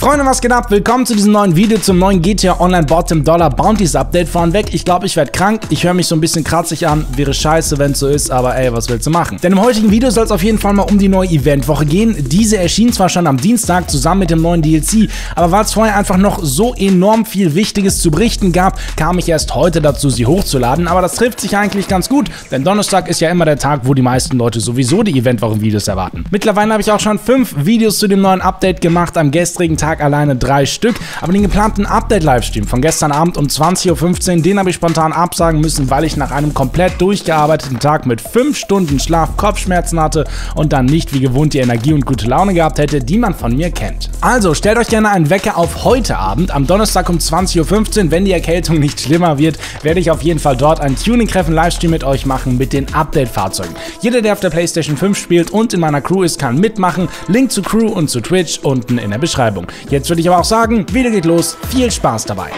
Freunde, was geht ab? Willkommen zu diesem neuen Video zum neuen GTA Online Bottom Dollar Bounties Update. Vornweg, ich glaube, ich werde krank. Ich höre mich so ein bisschen kratzig an. Wäre scheiße, wenn es so ist, aber ey, was willst du machen? Denn im heutigen Video soll es auf jeden Fall mal um die neue Eventwoche gehen. Diese erschien zwar schon am Dienstag zusammen mit dem neuen DLC, aber weil es vorher einfach noch so enorm viel Wichtiges zu berichten gab, kam ich erst heute dazu, sie hochzuladen. Aber das trifft sich eigentlich ganz gut, denn Donnerstag ist ja immer der Tag, wo die meisten Leute sowieso die Eventwochen-Videos erwarten. Mittlerweile habe ich auch schon fünf Videos zu dem neuen Update gemacht. Am gestrigen Tag Tag alleine drei Stück. Aber den geplanten Update-Livestream von gestern Abend um 20.15 Uhr, den habe ich spontan absagen müssen, weil ich nach einem komplett durchgearbeiteten Tag mit 5 Stunden Schlaf Kopfschmerzen hatte und dann nicht wie gewohnt die Energie und gute Laune gehabt hätte, die man von mir kennt. Also stellt euch gerne einen Wecker auf heute Abend, am Donnerstag um 20.15 Uhr. Wenn die Erkältung nicht schlimmer wird, werde ich auf jeden Fall dort einen Tuning-Treffen-Livestream mit euch machen mit den Update-Fahrzeugen. Jeder, der auf der PlayStation 5 spielt und in meiner Crew ist, kann mitmachen. Link zu Crew und zu Twitch unten in der Beschreibung. Jetzt würde ich aber auch sagen, Video geht los, viel Spaß dabei.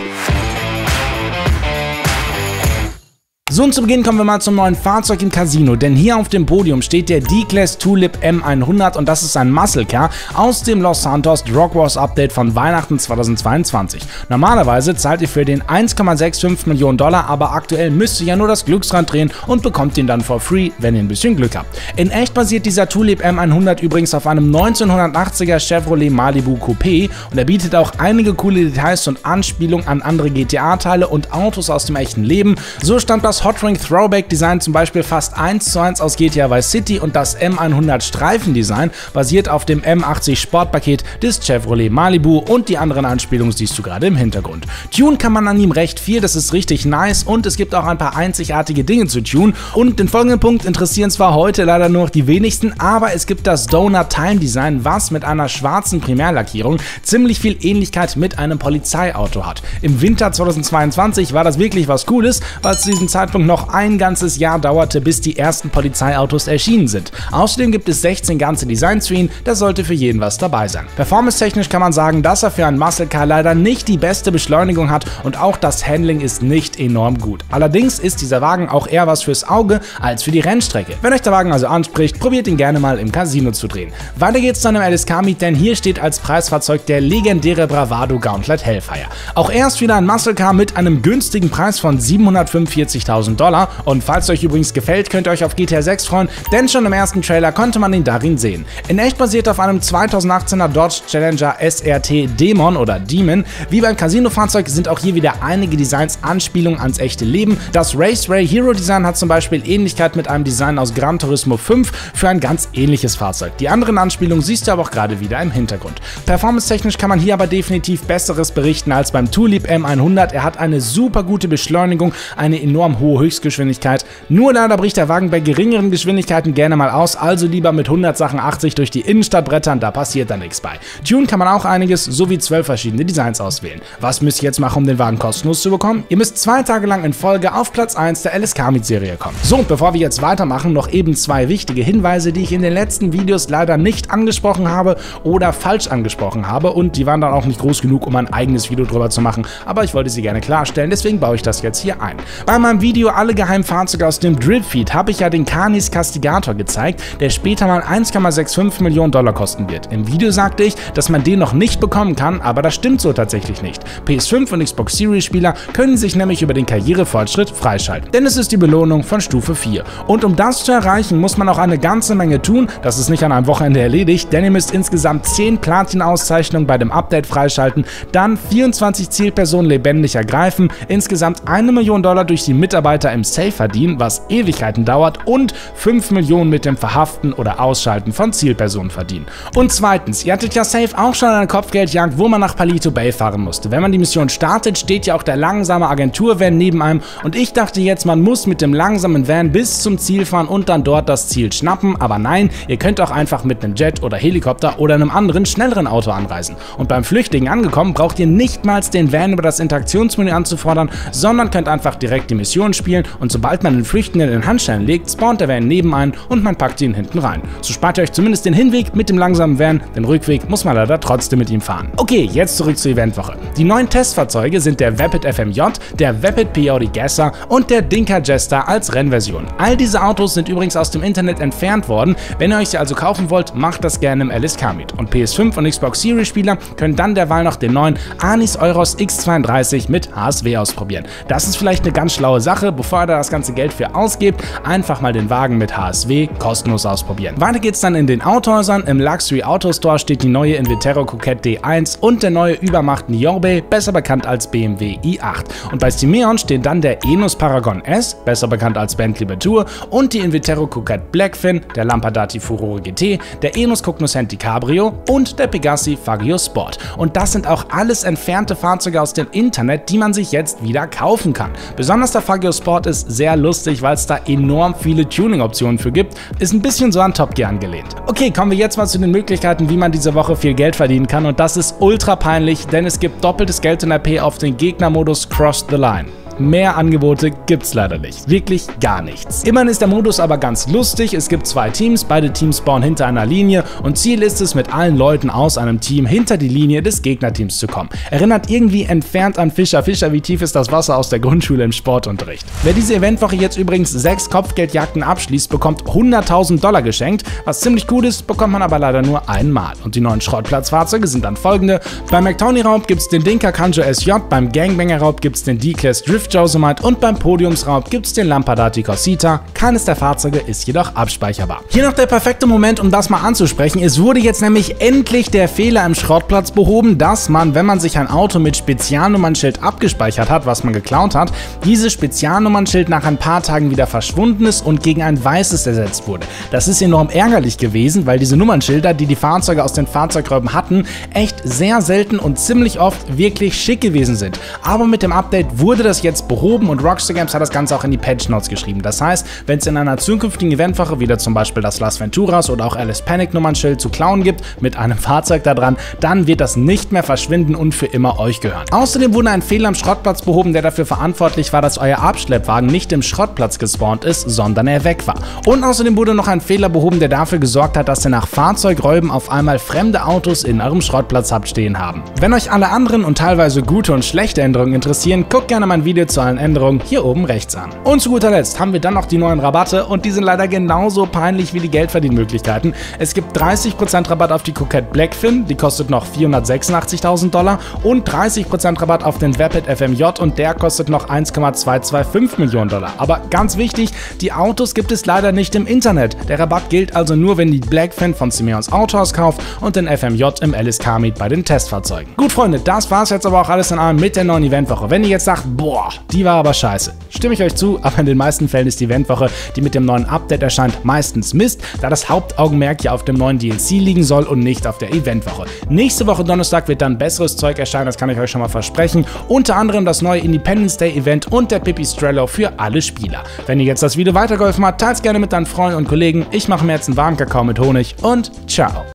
So und zu Beginn kommen wir mal zum neuen Fahrzeug im Casino, denn hier auf dem Podium steht der D-Class Tulip M100 und das ist ein Muscle Car aus dem Los Santos Drog Wars Update von Weihnachten 2022. Normalerweise zahlt ihr für den 1,65 Millionen Dollar, aber aktuell müsst ihr ja nur das Glücksrad drehen und bekommt ihn dann for free, wenn ihr ein bisschen Glück habt. In echt basiert dieser Tulip M100 übrigens auf einem 1980er Chevrolet Malibu Coupé und er bietet auch einige coole Details und Anspielungen an andere GTA-Teile und Autos aus dem echten Leben. So stammt das Hot Ring Throwback Design zum Beispiel fast 1 zu 1 aus GTA Vice City und das M100 Streifen Design basiert auf dem M80 Sportpaket des Chevrolet Malibu und die anderen Anspielungen siehst du gerade im Hintergrund. Tune kann man an ihm recht viel, das ist richtig nice und es gibt auch ein paar einzigartige Dinge zu tun und den folgenden Punkt interessieren zwar heute leider nur noch die wenigsten, aber es gibt das Donut Time Design, was mit einer schwarzen Primärlackierung ziemlich viel Ähnlichkeit mit einem Polizeiauto hat. Im Winter 2022 war das wirklich was Cooles, weil zu diesem Zeitpunkt Zeitpunkt noch ein ganzes Jahr dauerte, bis die ersten Polizeiautos erschienen sind. Außerdem gibt es 16 ganze Designs für ihn, da sollte für jeden was dabei sein. Performance-technisch kann man sagen, dass er für einen Muscle Car leider nicht die beste Beschleunigung hat und auch das Handling ist nicht enorm gut. Allerdings ist dieser Wagen auch eher was fürs Auge als für die Rennstrecke. Wenn euch der Wagen also anspricht, probiert ihn gerne mal im Casino zu drehen. Weiter geht's dann im LSK Meet, denn hier steht als Preisfahrzeug der legendäre Bravado Gauntlet Hellfire. Auch er ist wieder ein Muscle Car mit einem günstigen Preis von 745.000 1000 Dollar. Und falls euch übrigens gefällt, könnt ihr euch auf GTA 6 freuen, denn schon im ersten Trailer konnte man ihn darin sehen. In echt basiert auf einem 2018er Dodge Challenger SRT Demon oder Demon. Wie beim Casino-Fahrzeug sind auch hier wieder einige Designs Anspielungen ans echte Leben. Das Race Ray Hero Design hat zum Beispiel Ähnlichkeit mit einem Design aus Gran Turismo 5 für ein ganz ähnliches Fahrzeug. Die anderen Anspielungen siehst du aber auch gerade wieder im Hintergrund. Performance-technisch kann man hier aber definitiv besseres berichten als beim Tulip M100. Er hat eine super gute Beschleunigung, eine enorm hohe Höchstgeschwindigkeit. Nur leider bricht der Wagen bei geringeren Geschwindigkeiten gerne mal aus, also lieber mit 100 Sachen 80 durch die Innenstadt brettern, da passiert dann nichts bei. Tune kann man auch einiges sowie 12 verschiedene Designs auswählen. Was müsst ihr jetzt machen, um den Wagen kostenlos zu bekommen? Ihr müsst zwei Tage lang in Folge auf Platz 1 der LSK Meet Serie kommen. So, bevor wir jetzt weitermachen, noch eben zwei wichtige Hinweise, die ich in den letzten Videos leider nicht angesprochen habe oder falsch angesprochen habe und die waren dann auch nicht groß genug, um ein eigenes Video drüber zu machen, aber ich wollte sie gerne klarstellen, deswegen baue ich das jetzt hier ein. Bei meinem Video Video alle geheimen Fahrzeuge aus dem Dripfeed habe ich ja den Canis Castigator gezeigt, der später mal 1,65 Millionen Dollar kosten wird. Im Video sagte ich, dass man den noch nicht bekommen kann, aber das stimmt so tatsächlich nicht. PS5 und Xbox Series Spieler können sich nämlich über den Karrierefortschritt freischalten, denn es ist die Belohnung von Stufe 4. Und um das zu erreichen, muss man auch eine ganze Menge tun, das ist nicht an einem Wochenende erledigt, denn ihr müsst insgesamt 10 Platin-Auszeichnungen bei dem Update freischalten, dann 24 Zielpersonen lebendig ergreifen, insgesamt eine Million Dollar durch die Mitarbeiter Mitarbeiter im Safe verdienen, was Ewigkeiten dauert und 5 Millionen mit dem Verhaften oder Ausschalten von Zielpersonen verdienen. Und zweitens, ihr hattet ja Safe auch schon eine Kopfgeldjagd, wo man nach Palito Bay fahren musste. Wenn man die Mission startet, steht ja auch der langsame Agenturvan neben einem und ich dachte jetzt, man muss mit dem langsamen Van bis zum Ziel fahren und dann dort das Ziel schnappen, aber nein, ihr könnt auch einfach mit einem Jet oder Helikopter oder einem anderen, schnelleren Auto anreisen. Und beim Flüchtigen angekommen, braucht ihr nicht mal den Van über das Interaktionsmenü anzufordern, sondern könnt einfach direkt die Mission Missionen spielen und sobald man den Flüchtenden den Handstellen legt, spawnt der Van neben und man packt ihn hinten rein. So spart ihr euch zumindest den Hinweg mit dem langsamen Van, den Rückweg muss man leider trotzdem mit ihm fahren. Okay, jetzt zurück zur Eventwoche. Die neuen Testfahrzeuge sind der Vapid FMJ, der Vapid POD Gasser und der Dinka Jester als Rennversion. All diese Autos sind übrigens aus dem Internet entfernt worden. Wenn ihr euch sie also kaufen wollt, macht das gerne im LSK mit. Und PS5 und Xbox Series Spieler können dann derweil noch den neuen Anis Euros X32 mit HSW ausprobieren. Das ist vielleicht eine ganz schlaue Sache, bevor ihr da das ganze Geld für ausgebt, einfach mal den Wagen mit HSW kostenlos ausprobieren. Weiter geht's dann in den Autohäusern. Im Luxury Auto Store steht die neue Invitero Coquette D1 und der neue Übermacht Niorbe, besser bekannt als BMW i8. Und bei Simeon stehen dann der Enus Paragon S, besser bekannt als Bentley Betour, und die Invitero Coquette Blackfin, der Lampadati Furore GT, der Enus Cognoscenti Cabrio und der Pegassi Fagio Sport. Und das sind auch alles entfernte Fahrzeuge aus dem Internet, die man sich jetzt wieder kaufen kann. Besonders der Fagio Sport ist sehr lustig, weil es da enorm viele Tuning-Optionen für gibt. Ist ein bisschen so an Top Gear angelehnt. Okay, kommen wir jetzt mal zu den Möglichkeiten, wie man diese Woche viel Geld verdienen kann. Und das ist ultra peinlich, denn es gibt doppeltes Geld in RP auf den Gegnermodus Cross the Line. Mehr Angebote gibt's leider nicht. Wirklich gar nichts. Immerhin ist der Modus aber ganz lustig. Es gibt zwei Teams, beide Teams spawnen hinter einer Linie und Ziel ist es, mit allen Leuten aus einem Team hinter die Linie des Gegnerteams zu kommen. Erinnert irgendwie entfernt an Fischer. Fischer, wie tief ist das Wasser aus der Grundschule im Sportunterricht? Wer diese Eventwoche jetzt übrigens sechs Kopfgeldjagden abschließt, bekommt 100.000 Dollar geschenkt. Was ziemlich gut ist, bekommt man aber leider nur einmal. Und die neuen Schrottplatzfahrzeuge sind dann folgende. Beim McTony-Raub gibt's den Dinka Kanjo SJ, beim Gangbanger-Raub gibt's den D-Class Drift Josemite und beim Podiumsraub gibt es den Lampadati Corsita. Keines der Fahrzeuge ist jedoch abspeicherbar. Hier noch der perfekte Moment, um das mal anzusprechen. Es wurde jetzt nämlich endlich der Fehler im Schrottplatz behoben, dass man, wenn man sich ein Auto mit Spezialnummernschild abgespeichert hat, was man geklaut hat, dieses Spezialnummernschild nach ein paar Tagen wieder verschwunden ist und gegen ein weißes ersetzt wurde. Das ist enorm ärgerlich gewesen, weil diese Nummernschilder, die die Fahrzeuge aus den Fahrzeugräuben hatten, echt sehr selten und ziemlich oft wirklich schick gewesen sind. Aber mit dem Update wurde das jetzt jetzt behoben und Rockstar Games hat das Ganze auch in die Patch Notes geschrieben. Das heißt, wenn es in einer zukünftigen Eventwoche wieder zum Beispiel das Las Venturas oder auch Alice Panic Nummernschild zu klauen gibt, mit einem Fahrzeug da dran, dann wird das nicht mehr verschwinden und für immer euch gehören. Außerdem wurde ein Fehler am Schrottplatz behoben, der dafür verantwortlich war, dass euer Abschleppwagen nicht im Schrottplatz gespawnt ist, sondern er weg war. Und außerdem wurde noch ein Fehler behoben, der dafür gesorgt hat, dass ihr nach Fahrzeugräuben auf einmal fremde Autos in eurem Schrottplatz habt stehen haben. Wenn euch alle anderen und teilweise gute und schlechte Änderungen interessieren, guckt gerne mein Video zu allen Änderungen hier oben rechts an. Und zu guter Letzt haben wir dann noch die neuen Rabatte und die sind leider genauso peinlich wie die Geldverdienmöglichkeiten. Es gibt 30% Rabatt auf die Coquette Blackfin, die kostet noch 486.000 Dollar und 30% Rabatt auf den Vapid FMJ und der kostet noch 1,225 Millionen Dollar. Aber ganz wichtig, die Autos gibt es leider nicht im Internet. Der Rabatt gilt also nur, wenn die Blackfin von Simeons Autos kauft und den FMJ im LSK Meet bei den Testfahrzeugen. Gut Freunde, das war's jetzt aber auch alles in allem mit der neuen Eventwoche. Wenn ihr jetzt sagt, boah, die war aber scheiße. Stimme ich euch zu, aber in den meisten Fällen ist die Eventwoche, die mit dem neuen Update erscheint, meistens Mist, da das Hauptaugenmerk ja auf dem neuen DLC liegen soll und nicht auf der Eventwoche. Nächste Woche Donnerstag wird dann besseres Zeug erscheinen, das kann ich euch schon mal versprechen. Unter anderem das neue Independence Day Event und der Pippi Strello für alle Spieler. Wenn dir jetzt das Video weitergeholfen hat, teilt es gerne mit deinen Freunden und Kollegen. Ich mache mir jetzt einen warmen Kakao mit Honig und ciao.